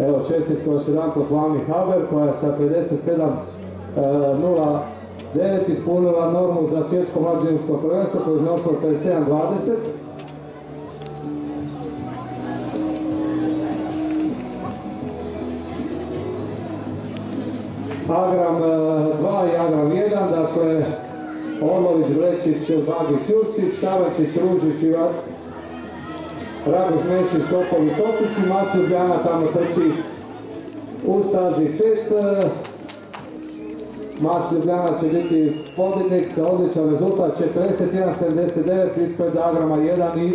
Evo, čestitko još jedan kod Lami Haber koja sa 57.09 ispunila normu za svjetsko mlađinsko prvenstvo koje je iznosilo 57.20. Agram 2 i Agram 1, dakle Orlović, Blečić, Bagić, Ćurčić, Šavačić, Ružić Radoš Mešić, Topovi, Topić i Mas tamo trči u stazi 5. Mas Ljubljana će biti pobjednik sa odličan rezultat 41.79 ispred Agrama 1 i